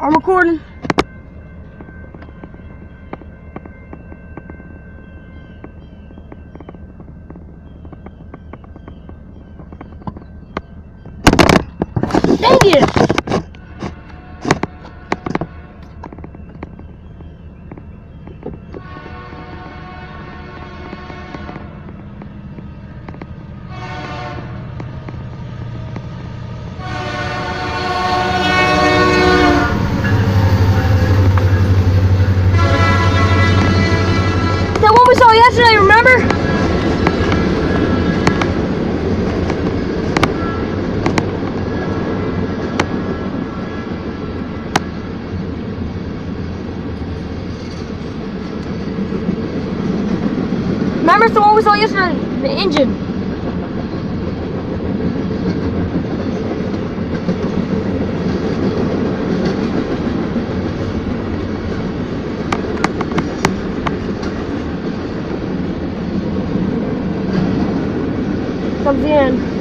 I'm recording. Dang it! Yesterday, remember? Remember it's the one we saw yesterday? The engine. Comes in.